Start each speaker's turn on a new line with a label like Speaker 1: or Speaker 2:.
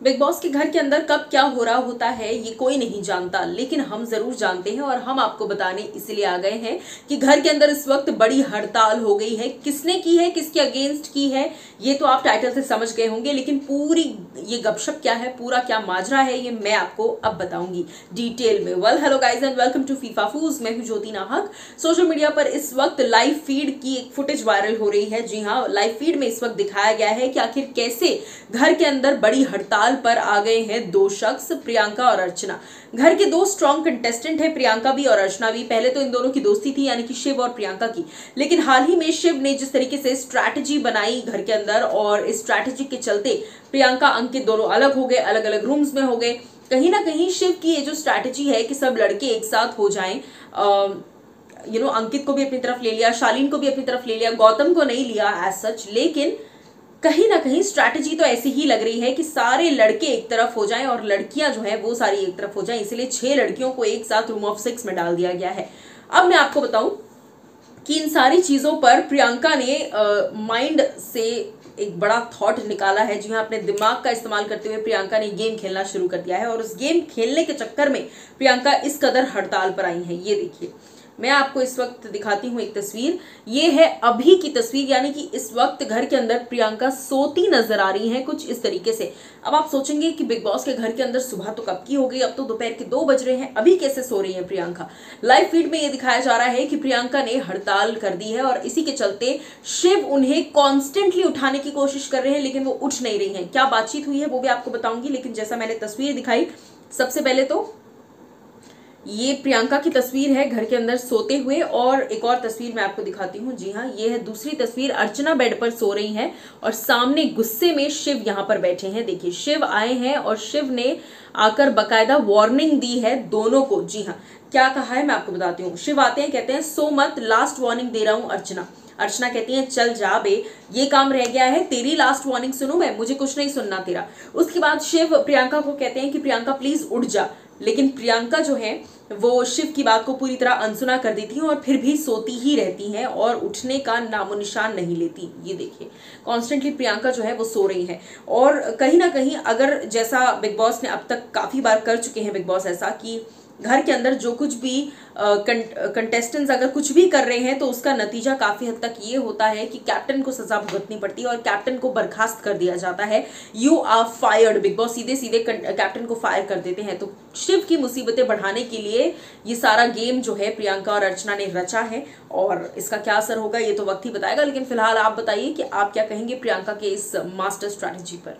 Speaker 1: Big boss के घर के अंदर कब क्या हो रहा होता है, ये कोई नहीं जानता। लेकिन हम ज़रूर जानते हैं और हम आपको बताने इसलिए आ गए हैं कि घर के अंदर इस वक्त बड़ी हड़ताल हो गई है। किसने की है, किसके अगेंस्ट की है, ये तो आप टाइटल से समझ गए होंगे, लेकिन पूरी ये गपशप क्या है, पूरा क्या माजरा है, ये मैं आपको अब बताऊँगी डिटेल में। Well hello guys and welcome to FIFA फूज मैं हूँ ज्योति नाहक। सोशल मीडिया पर इस वक्त लाइव फ़ीड की एक फुटेज वायरल हो रही है। जी हाँ लाइव फ़ीड में इस वक्त दिखाया गया है कि आखिर कैसे घर के अंदर बड़ी हड़ताल सवाल पर आ गए हैं दो शख्स, प्रियंका और अर्चना। घर के दो स्ट्रॉन्ग कंटेस्टेंट है, प्रियंका भी और अर्चना भी। पहले तो इन दोनों की दोस्ती थी, यानी कि शिव और प्रियंका की। लेकिन हाल ही में शिव ने जिस तरीके से स्ट्रैटेजी बनाई घर के अंदर और इस स्ट्रैटेजी के चलते प्रियंका, अंकित दोनों अलग हो गए अलग अलग रूम्स में हो गए। कहीं ना कहीं शिव की ये जो स्ट्रैटेजी है कि सब लड़के एक साथ हो जाएँ यू नो अंकित को भी अपनी तरफ़ ले लिया, शालीन को भी अपनी तरफ़ ले लिया, गौतम को नहीं लिया एज सच लेकिन कहीं ना कहीं स्ट्रैटेजी तो ऐसी ही लग रही है कि सारे लड़के एक तरफ़ हो जाएँ और लड़कियाँ जो है वो सारी एक तरफ़ हो जाएँ। इसलिए छह लड़कियों को एक साथ रूम ऑफ़ सिक्स में डाल दिया गया है। अब मैं आपको बताऊँ कि इन सारी चीज़ों पर प्रियंका ने माइंड से एक बड़ा थॉट निकाला है। जी हाँ अपने दिमाग का इस्तेमाल करते हुए प्रियंका ने गेम खेलना शुरू कर दिया है और उस गेम खेलने के चक्कर में प्रियंका इस कदर हड़ताल पर आई है। ये देखिए मैं आपको इस वक्त दिखाती हूँ एक तस्वीर। ये है अभी की तस्वीर, यानी कि इस वक्त घर के अंदर प्रियंका सोती नज़र आ रही हैं कुछ इस तरीके से। अब आप सोचेंगे कि बिग बॉस के घर के अंदर सुबह तो कब की हो गई, अब तो दोपहर के दो बज रहे हैं, अभी कैसे सो रही है प्रियंका? लाइव फ़ीड में ये दिखाया जा रहा है कि प्रियंका ने हड़ताल कर दी है और इसी के चलते शिव उन्हें कॉन्स्टेंटली उठाने की कोशिश कर रहे हैं, लेकिन वो उठ नहीं रही है। क्या बातचीत हुई है वो भी आपको बताऊँगी, लेकिन जैसा मैंने तस्वीर दिखाई, सबसे पहले तो ये प्रियंका की तस्वीर है घर के अंदर सोते हुए और एक और तस्वीर मैं आपको दिखाती हूँ। जी हाँ ये है दूसरी तस्वीर। अर्चना बेड पर सो रही है और सामने गुस्से में शिव यहाँ पर बैठे हैं। देखिए, शिव आए हैं और शिव ने आकर बकायदा वार्निंग दी है दोनों को। जी हाँ क्या कहा है मैं आपको बताती हूँ। शिव आते हैं, कहते हैं, सो मत, लास्ट वार्निंग दे रहा हूँ अर्चना। अर्चना कहती है, चल जा बे, ये काम रह गया है, तेरी लास्ट वार्निंग सुनू मैं, मुझे कुछ नहीं सुनना तेरा. उसके बाद शिव प्रियंका को कहते हैं कि, प्रियंका प्लीज़ उठ जा। लेकिन प्रियंका जो है, वो शिव की बात को पूरी तरह अनसुना कर देती हैं और फिर भी सोती ही रहती हैं और उठने का नामो निशान नहीं लेती। ये देखिए कॉन्स्टेंटली प्रियंका जो है, वो सो रही है। और कहीं ना कहीं अगर जैसा बिग बॉस ने अब तक काफ़ी बार कर चुके हैं बिग बॉस ऐसा कि घर के अंदर जो कुछ भी कंटेस्टेंट्स अगर कुछ भी कर रहे हैं तो उसका नतीजा काफ़ी हद तक ये होता है कि कैप्टन को सजा भुगतनी पड़ती है और कैप्टन को बर्खास्त कर दिया जाता है। You are fired Bigg Boss सीधे सीधे कैप्टन को फायर कर देते हैं। तो शिव की मुसीबतें बढ़ाने के लिए ये सारा गेम जो है, प्रियंका और अर्चना ने रचा है और इसका क्या असर होगा, ये तो वक्त ही बताएगा। लेकिन फ़िलहाल आप बताइए कि आप क्या कहेंगे प्रियंका के इस मास्टर स्ट्रैटेजी पर?